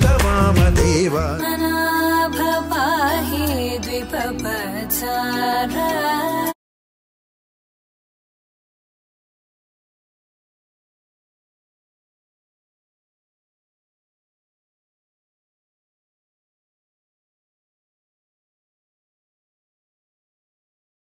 म देवनाभ माहि द्विपपचार।